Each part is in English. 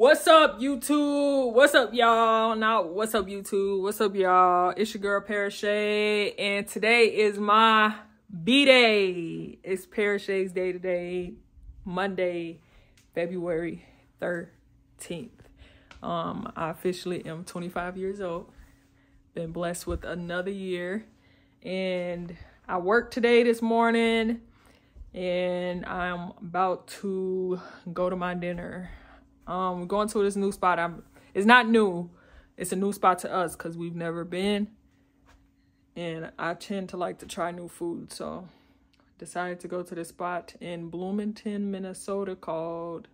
What's up, YouTube? What's up, y'all? Now, what's up, YouTube? What's up, y'all? It's your girl, Periche, and today is my B-Day. It's Periche's day today, Monday, February 13th. Um, I officially am 25 years old. Been blessed with another year. And I worked today this morning, and I'm about to go to my dinner um, we're going to this new spot. I'm. It's not new. It's a new spot to us because we've never been, and I tend to like to try new food. So, decided to go to this spot in Bloomington, Minnesota called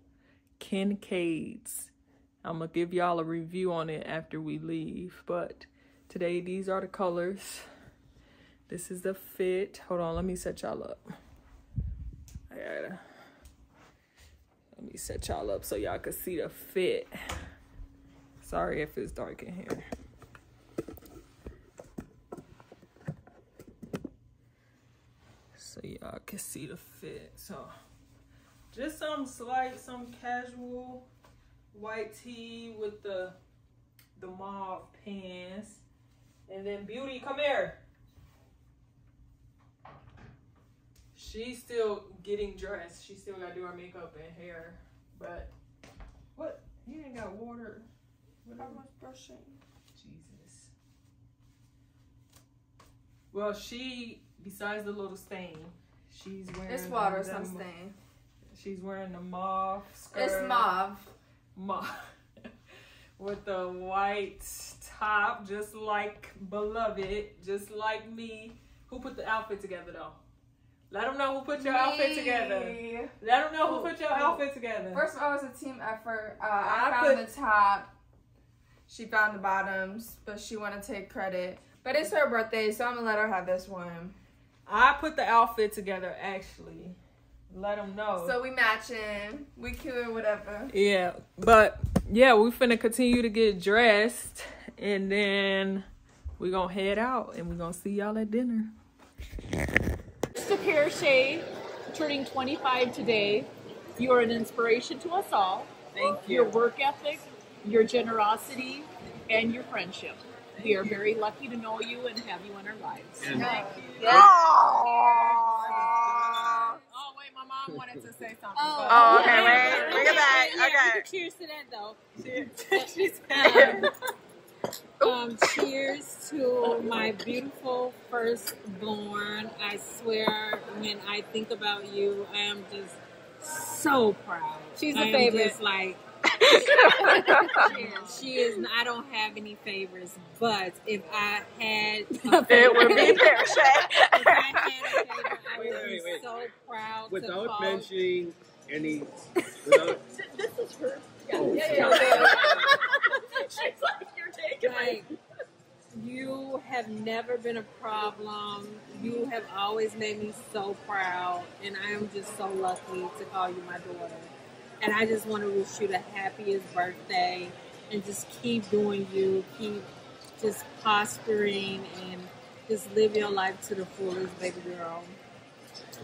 Kincaid's. I'm gonna give y'all a review on it after we leave. But today, these are the colors. This is the fit. Hold on, let me set y'all up. I gotta let me set y'all up so y'all can see the fit. Sorry if it's dark in here. So y'all can see the fit. So just some slight, some casual white tee with the the mauve pants. And then Beauty, come here. She's still getting dressed. She still got to do her makeup and hair. But what? You ain't got water. What I was brushing. Jesus. Well, she besides the little stain, she's wearing. It's water, some stain. She's wearing the mauve skirt. It's mauve. Mauve. With the white top, just like beloved, just like me. Who put the outfit together though? Let them know who put your Me. outfit together. Let them know who put your outfit together. First of all, it was a team effort. Uh, I, I found put, the top. She found the bottoms, but she want to take credit. But it's her birthday, so I'm gonna let her have this one. I put the outfit together actually. Let them know. So we matching. We cute or whatever. Yeah, but yeah, we finna continue to get dressed, and then we gonna head out, and we gonna see y'all at dinner. Krista Periche, turning 25 today. You are an inspiration to us all. Thank you. Your work ethic, your generosity, and your friendship. Thank we are you. very lucky to know you and have you in our lives. And Thank you. Oh, wait, my mom wanted to say something. Oh, oh okay, wait. Bring it back. Okay. Cheers to that, though. Cheers. Um, cheers to my beautiful firstborn. I swear, when I think about you, I am just so proud. She's a I favorite. Just like she is. I don't have any favorites, but if I had, it would be Periche. if I had a favorite, I would wait, be so proud. Without mentioning any, without, this is her. Yeah, yeah, yeah. She's like, you're taking like, you have never been a problem. You have always made me so proud, and I am just so lucky to call you my daughter. And I just want to wish you the happiest birthday, and just keep doing you, keep just prospering, and just live your life to the fullest, baby girl.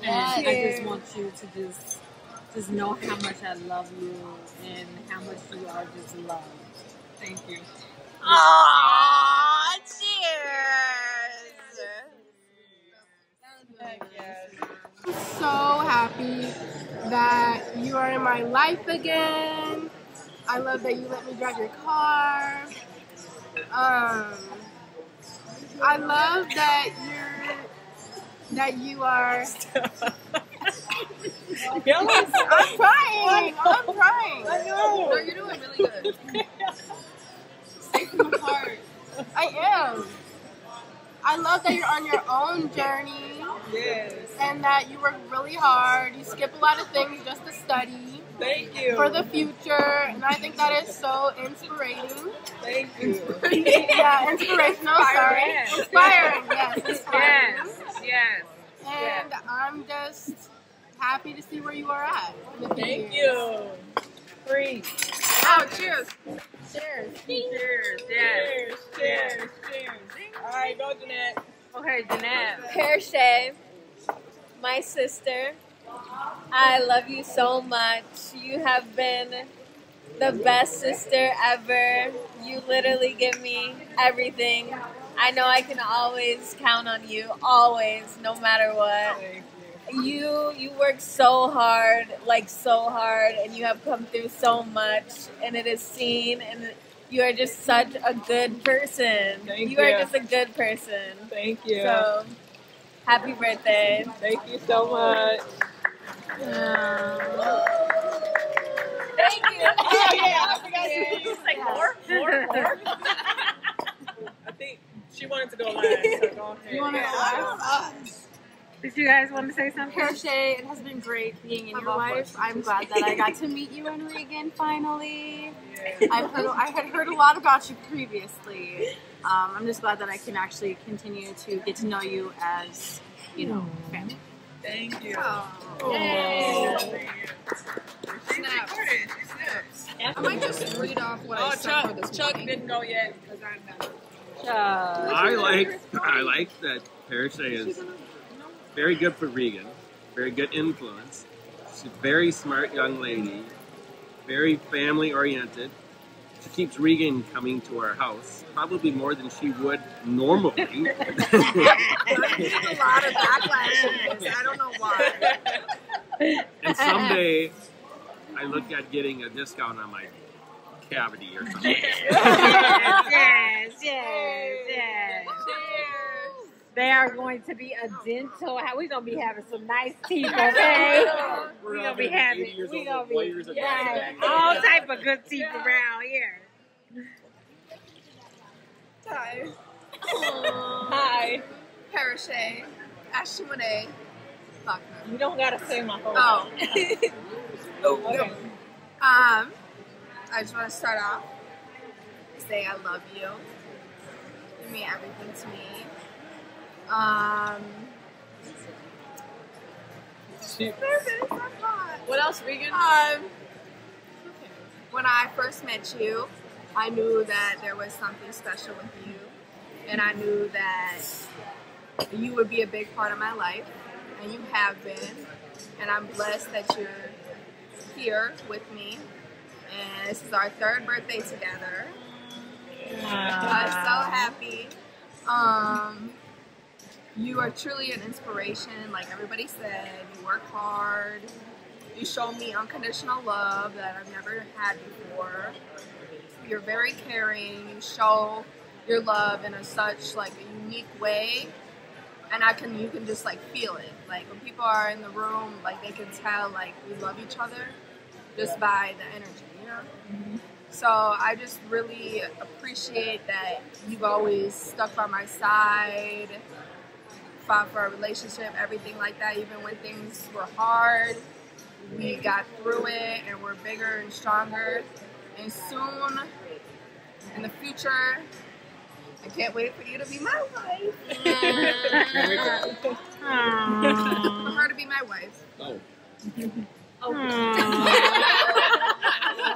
And I just want you to just just know how much I love you and how much you are just loved. Thank you. Aww, cheers! I'm so happy that you are in my life again. I love that you let me drive your car. Um, I love that you're that you are I'm crying. I'm crying. I know. No, you're doing really good. Straight from the heart. I am. I love that you're on your own journey. Yes. And that you work really hard. You skip a lot of things just to study. Thank you. For the future. And I think that is so inspiring. Thank you. yeah, inspirational. Sorry. Inspiring. Yes. Inspiring. Yes. Yes. And yes. I'm just happy to see where you are at. Thank you. Free. Oh, cheers. Cheers. Cheers. Yes. Cheers. Cheers. Cheers. All right, go, Jeanette. Oh, okay, Jeanette. Periche, my sister. I love you so much. You have been the best sister ever. You literally give me everything. I know I can always count on you, always, no matter what. You you work so hard, like so hard, and you have come through so much, and it is seen, and you are just such a good person. Thank you are just a good person. Thank you. So, happy birthday. Thank you so much. Thank you. Oh, I like more, more, more. I think she wanted to go last. So go ahead. You want to go last? Did you guys want to say something? Crochet, it has been great being in I'm your life. for I'm glad that I got to meet you and Regan finally. I've heard, I had heard a lot about you previously. Um, I'm just glad that I can actually continue to get to know you as, you know, family. Thank you. Yay. Snap. I might just read off what I Oh, sent her Chuck. this Chuck morning. didn't go yet. Because i'm not like I like that Periche is very good for Regan, very good influence. She's a very smart young lady, very family oriented. She keeps Regan coming to our house, probably more than she would normally. a lot of backlash. I don't know why. and someday I look at getting a discount on my cavity or something. yes, yes, yes. They are going to be a dental. We're gonna be having some nice teeth, okay? We're gonna be having. We're gonna be yes, all type of good teeth around here. Hi. Hi. Periche. Ashimone. Fuck no. You don't gotta say my whole. Oh. Okay. Um, I just want to start off say I love you. You mean everything to me. Um, She, nervous. I'm not. What else, Regan? Um, when I first met you, I knew that there was something special with you, and I knew that you would be a big part of my life, and you have been. And I'm blessed that you're here with me. And this is our third birthday together. I'm so happy. Um, you are truly an inspiration. Like everybody said, you work hard. You show me unconditional love that I've never had before. You're very caring. You show your love in a such like a unique way, and I can you can just like feel it. Like when people are in the room, like they can tell like we love each other just by the energy, you know. Mm-hmm. So I just really appreciate that you've always stuck by my side, fought for a relationship, everything like that. Even when things were hard, we got through it and we're bigger and stronger. And soon, in the future, I can't wait for you to be my wife. for her to be my wife. Oh,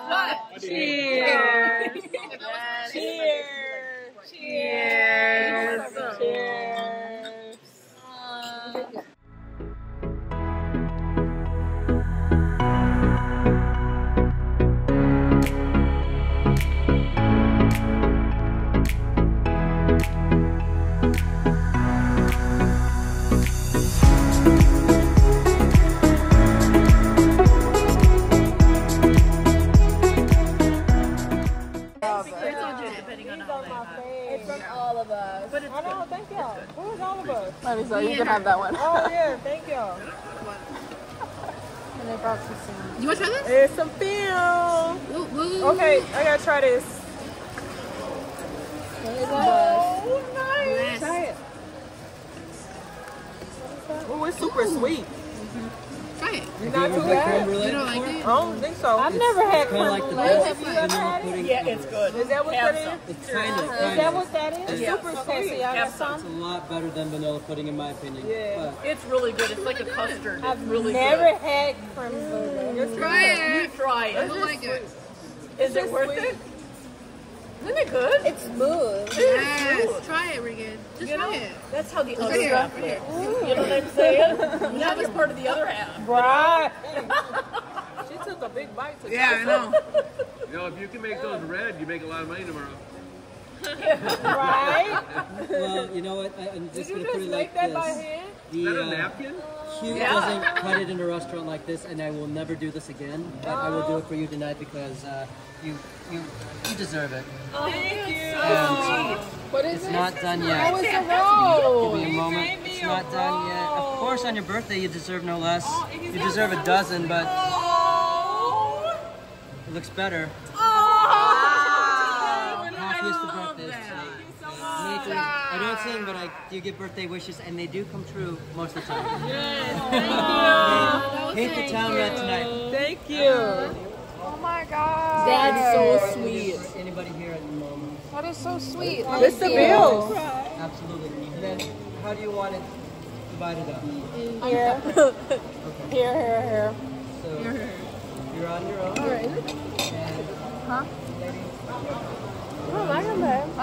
What? Cheers. Yes. Cheers. Cheers. Cheers. Have that one. Oh, yeah, thank y'all. And they brought you some. You want to try this? There's some film. Okay, I gotta try this. Oh, nice. Try it. Oh, it's super sweet. Try it. It's not too bad. You don't like it? I don't think so. I've never had Kind like creme the brulee. best Have you ever had it? Yeah, it's good. Is that what Have that is? some. It's kind of, Is that what that is? It's super Okay, so sweet. y'all got It's a lot better than vanilla pudding in my opinion. Yeah. But It's really good. It's like a custard. I've It's really never good. had creme brulee. It's Try You it. try I it. don't like it. Is it worth it? Isn't it good? It's smooth. Yes. Try it, Regan. Just You know, try it. that's how the Right other here. half is. You know what I'm saying? that was part of the other half. Right. she took a big bite to Yeah, I know. No, if you can make those red, you make a lot of money tomorrow. Right? Well, you know what? I, I'm just gonna put just it make like that this. by hand? The, Is that a uh, napkin? Hugh doesn't cut it in a restaurant like this, and I will never do this again. But I will do it for you tonight because uh, you you you deserve it. Thank you. And What is it's it? not done Oh, yet. it's a Give me a moment. me It's a not done yet. Of course, on your birthday you deserve no less. You deserve a dozen, but Oh. it looks better. Happiest of birthdays. Nathan, I don't sing, but I do get birthday wishes, and they do come true most of the time. Paint the town red tonight. Thank you. Oh my god. That's so sweet. Anybody here at the moment? That is so sweet. It's the bills. Absolutely. And Then, how do you want it divided up? Here. Here, here, here. So, you're on your own. And Oh, I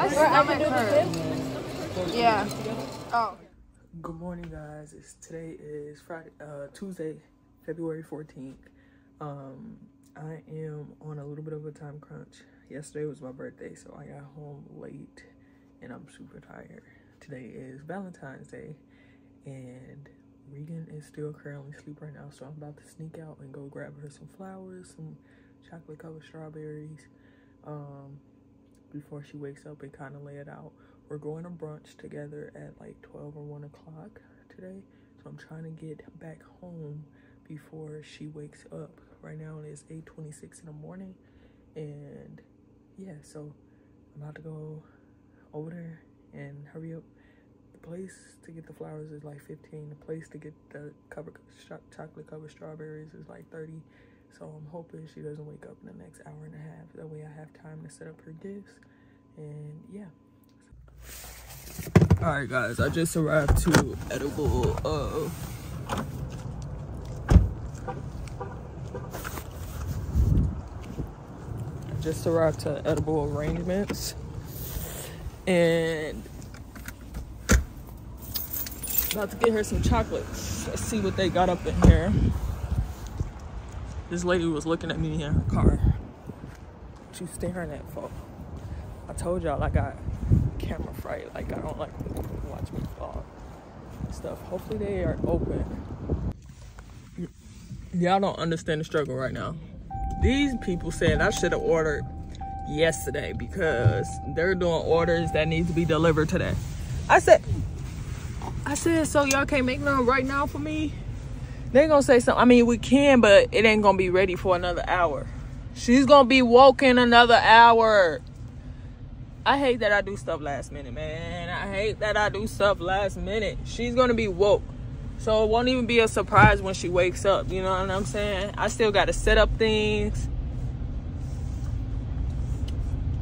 can pay. I can do the tip. Yeah. Oh. Good morning, guys. It's today is Friday, uh, Tuesday, February fourteenth. Um, I am on a little bit of a time crunch. Yesterday was my birthday, so I got home late, and I'm super tired. Today is Valentine's Day, and Regan is still currently asleep right now, so I'm about to sneak out and go grab her some flowers, some chocolate covered strawberries. Um, before she wakes up and kind of lay it out. We're going to brunch together at like 12 or 1 o'clock today. So I'm trying to get back home before she wakes up. Right now it is 8.26 in the morning. And yeah, so I'm about to go over there and hurry up. The place to get the flowers is like 15. The place to get the cover, chocolate covered strawberries is like 30. So I'm hoping she doesn't wake up in the next hour and a half. That way I have time to set up her gifts. And yeah. Alright guys, I just arrived to edible uh I just arrived to edible arrangements and about to get her some chocolates. Let's see what they got up in here. This lady was looking at me in her car. You staring at for? I told y'all I got camera fright. Like I don't like watch me vlog stuff. Hopefully they are open. Y'all don't understand the struggle right now. These people said I should have ordered yesterday because they're doing orders that need to be delivered today. I said, I said, so y'all can't make none right now for me? They gonna say something. I mean, we can, but it ain't gonna be ready for another hour. She's gonna be woke in another hour. I hate that I do stuff last minute, man. I hate that I do stuff last minute. She's gonna be woke. So it won't even be a surprise when she wakes up. You know what I'm saying? I still gotta set up things.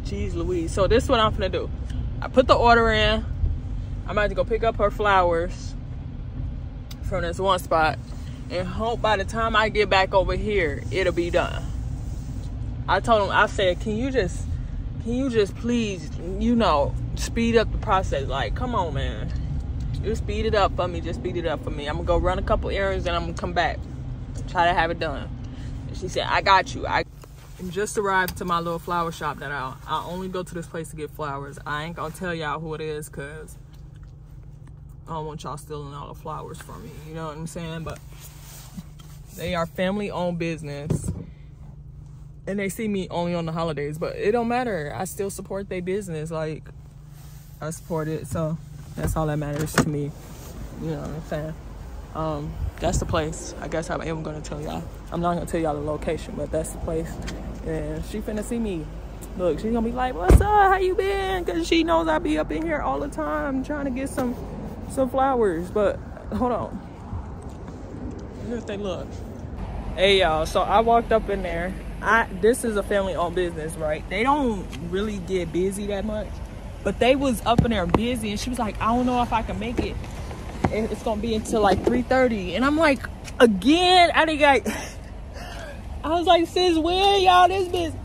Jeez Louise. So this is what I'm gonna do. I put the order in. I'm about to go pick up her flowers from this one spot and hope by the time I get back over here, it'll be done. I told him, I said, can you just, can you just please, you know, speed up the process? Like, come on, man. Just speed it up for me. Just speed it up for me. I'm gonna go run a couple errands and I'm gonna come back. Try to have it done. And she said, I got you. I just arrived to my little flower shop that I, I only go to this place to get flowers. I ain't gonna tell y'all who it is because I don't want y'all stealing all the flowers from me. You know what I'm saying? But they are family owned business. And they see me only on the holidays, but it don't matter. I still support their business. Like I support it, so that's all that matters to me. You know what I'm saying? Um, that's the place. I guess I am gonna tell y'all. I'm not gonna tell y'all the location, but that's the place. And she finna see me. Look, she's gonna be like, "What's up? How you been?" Cause she knows I be up in here all the time trying to get some some flowers. But hold on. Here's they look. Hey y'all, so I walked up in there. I this is a family owned business, right? They don't really get busy that much. But they was up in there busy and she was like, I don't know if I can make it. And it's gonna be until like 3:30. And I'm like, again, I think I I was like, sis, when y'all this busy?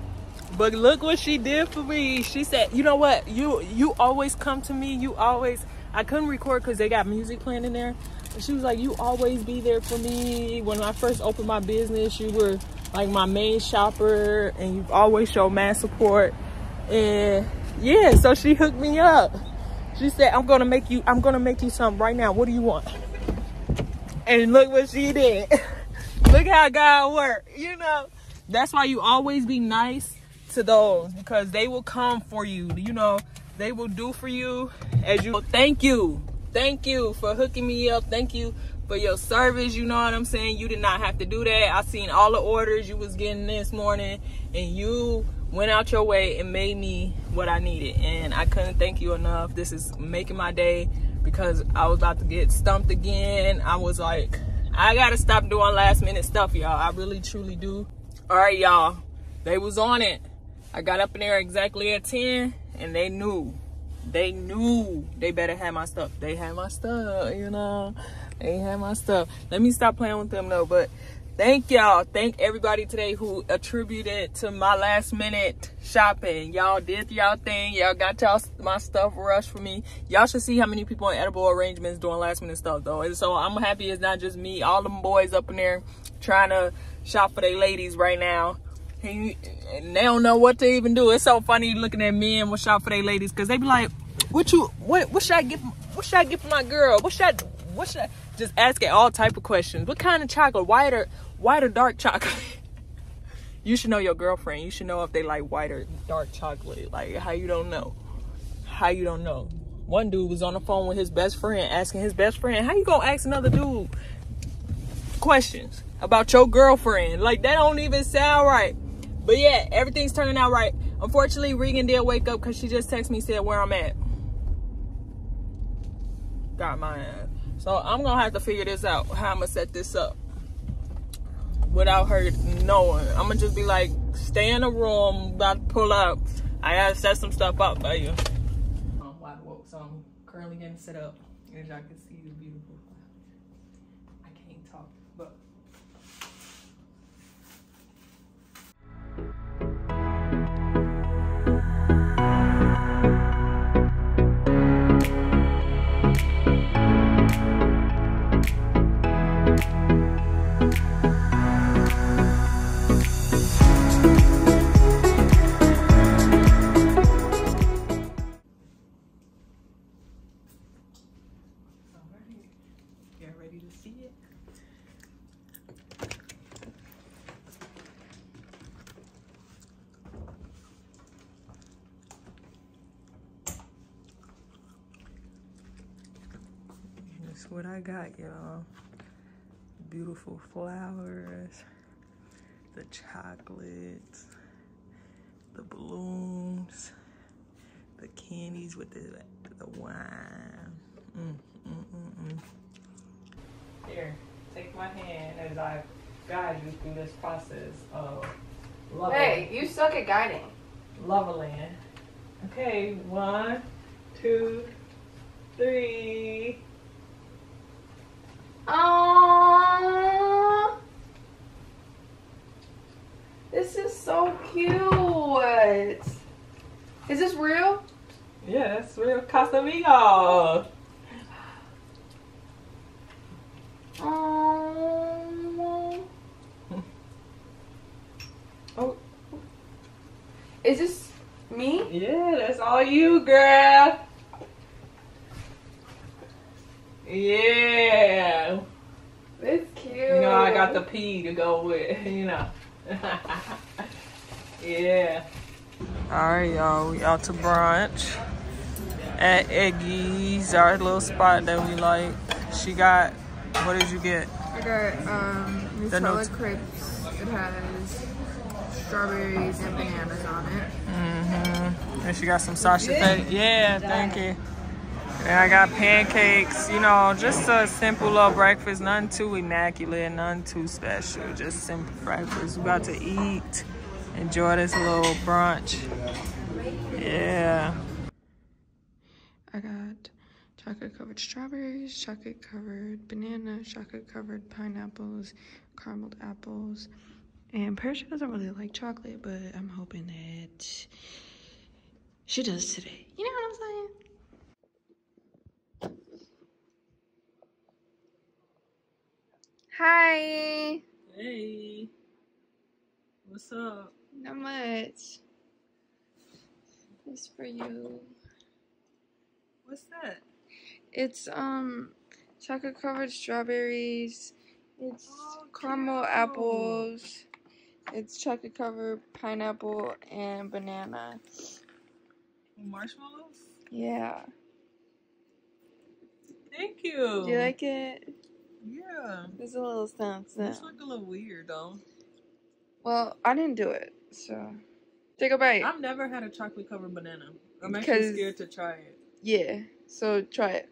But look what she did for me. She said, you know what? You you always come to me. You always I couldn't record because they got music playing in there. She was like, you always be there for me. When I first opened my business, you were like my main shopper and you've always showed mad support. And yeah, so she hooked me up. She said, I'm gonna make you, I'm gonna make you something right now. What do you want? And look what she did. look how God worked, you know? That's why you always be nice to those because they will come for you, you know? They will do for you as you, thank you. Thank you for hooking me up. Thank you for your service. You know what I'm saying? You did not have to do that. I seen all the orders you was getting this morning and you went out your way and made me what I needed. And I couldn't thank you enough. This is making my day because I was about to get stumped again. I was like, I gotta stop doing last minute stuff, y'all. I really truly do. All right, y'all. They was on it. I got up in there exactly at 10 and they knew. They knew they better have my stuff. They had my stuff, you know. They had my stuff. Let me stop playing with them though. But thank y'all. Thank everybody today who attributed to my last minute shopping. Y'all did y'all thing. Y'all got y'all my stuff rushed for me. Y'all should see how many people in edible arrangements doing last minute stuff though. And so I'm happy it's not just me. All them boys up in there trying to shop for their ladies right now. And they don't know what to even do. It's so funny looking at men with shop for their ladies because they be like, "What you? What? What should I get? What should I get for my girl? What should I? What should I?" Just asking all type of questions. What kind of chocolate? White or white or dark chocolate? you should know your girlfriend. You should know if they like white or dark chocolate. Like how you don't know? How you don't know? One dude was on the phone with his best friend asking his best friend, "How you gonna ask another dude questions about your girlfriend? Like that don't even sound right." But yeah, everything's turning out right. Unfortunately, Regan did wake up because she just texted me said where I'm at. Got my ass. So I'm gonna have to figure this out, how I'm gonna set this up without her knowing. I'm gonna just be like, stay in the room, about to pull up. I gotta set some stuff up for you. Um, so I'm currently getting set up. As y'all can I got, y'all. Beautiful flowers, the chocolates, the balloons, the candies with the the wine. Mm, mm, mm, mm. Here, take my hand as I guide you through this process of love. Hey, you suck at guiding. Loverland. Okay, one, two, three. Aww. This is so cute. Is this real? Yeah, that's real Casamigos. Aww. Oh, Is this me? yeah, that's all you, girl. Yeah. It's cute. You know, I got the P to go with, you know. yeah. All right, y'all. We out to brunch at Eggy's, our little spot that we like. She got, what did you get? I got um, The Nutella notes- crepes. It has strawberries and bananas on it. Mm-hmm. And she got some sasha. patty. Yeah, thank you. And I got pancakes, you know, just a simple little breakfast, nothing too immaculate, nothing too special, just simple breakfast. We about to eat, enjoy this little brunch. Yeah. I got chocolate covered strawberries, chocolate covered banana, chocolate covered pineapples, carameled apples. And Periche doesn't really like chocolate, but I'm hoping that she does today. You know what I'm saying? Hi. Hey. What's up? Not much. This for you. What's that? It's um chocolate covered strawberries. It's Oh, caramel apples. It's chocolate covered pineapple and banana. Marshmallows? Yeah. Thank you. Do you like it? Yeah. There's a little stamp. It's like a little weird though. Well, I didn't do it, so take a bite. I've never had a chocolate covered banana. I'm actually scared to try it. Yeah. So try it.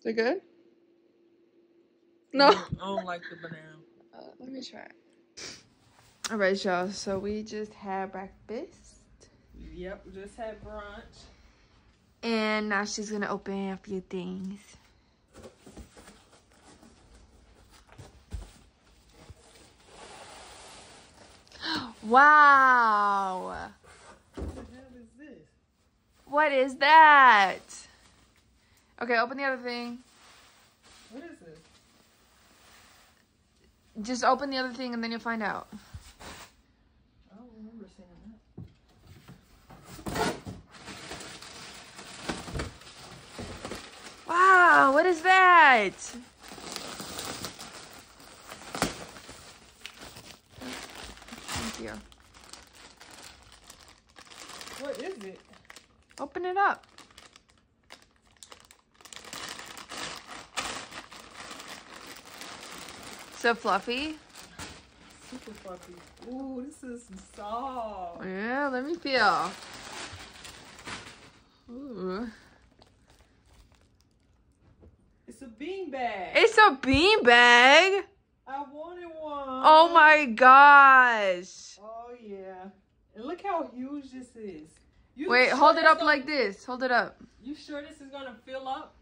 Is it good? No. I don't, I don't like the banana. Uh, let me try it. All right, y'all. So we just had breakfast, Yep, just had brunch. and now she's gonna open a few things. Wow. What the hell is this? What is that? Okay, open the other thing. What is this? Just open the other thing and then you'll find out. I don't remember seeing that. Wow, what is that? Thank you. What is it? Open it up. So fluffy. Super fluffy. Ooh, this is soft. Yeah, let me feel. Ooh. It's a bean bag. It's a bean bag. I wanted one. Oh my gosh. Oh yeah. And look how huge this is. You Wait, sure hold it up like this. Hold it up. You sure this is gonna fill up?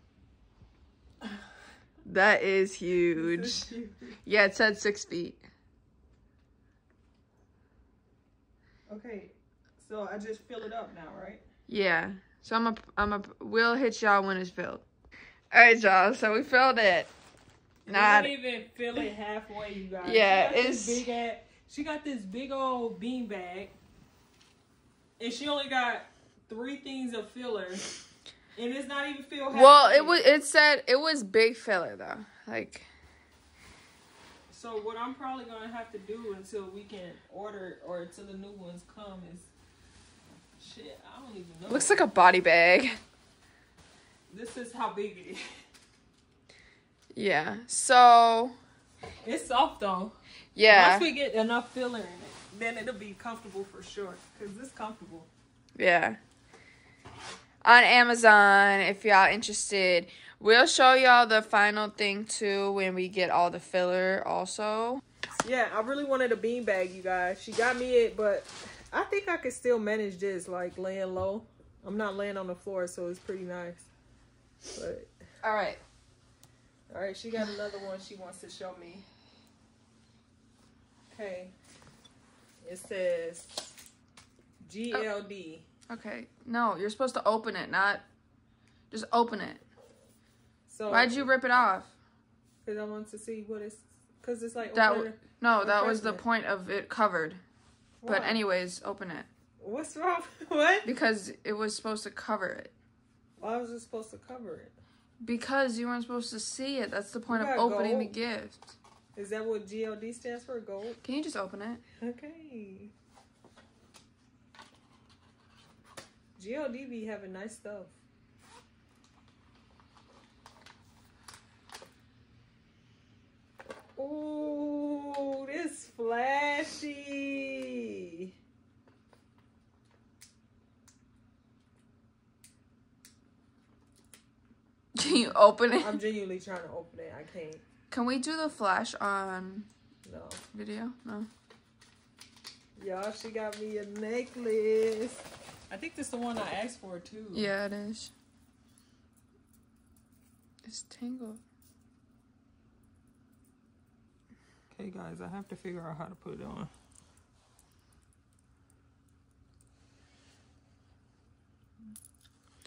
That is huge. is huge. Yeah, it said six feet. Okay, so I just fill it up now, right? Yeah. So I'm a, I'm a, we'll hit y'all when it's filled. All right, y'all. So we filled it. Not, even fill it halfway, you guys. Yeah, she got this it's- big ass, She got this big old bean bag, and she only got three things of filler, and it's not even filled. well, it was, it said it was big filler though. Like, So what I'm probably gonna have to do until we can order or until the new ones come is shit. I don't even know. looks like a body bag. This is how big it is. Yeah. So, It's soft though. yeah. Once we get enough filler in it, then it'll be comfortable for sure. Cause it's comfortable. Yeah. On Amazon, if y'all interested, we'll show y'all the final thing too when we get all the filler also. Yeah, I really wanted a bean bag, you guys. She got me it, but I think I could still manage this, like laying low. I'm not laying on the floor, so it's pretty nice. But All right. all right, she got another one she wants to show me. Okay. It says GLD. Okay. No, you're supposed to open it, not just open it. So Why'd you rip it off? Because I want to see what it's. Because it's like That no, that was the point of it covered. But anyways, open it What's wrong? what? because it was supposed to cover it. Why was it supposed to cover it? Because you weren't supposed to see it. That's the point of opening the gift. Is that what GLD stands for? Gold? Can you just open it? Okay. GLD be having nice stuff. Ooh, this flashy. Can you open it? I'm genuinely trying to open it. I can't. Can we do the flash on No. video? No. Y'all, she got me a necklace. I think this is the one I asked for too. Yeah, it is. It's tangled. Okay, guys, I have to figure out how to put it on.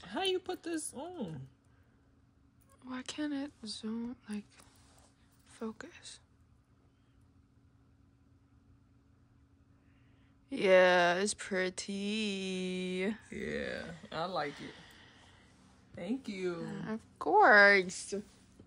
How you put this on? Why can't it zoom, like, focus? Yeah, it's pretty. Yeah, I like it. Thank you. Of course.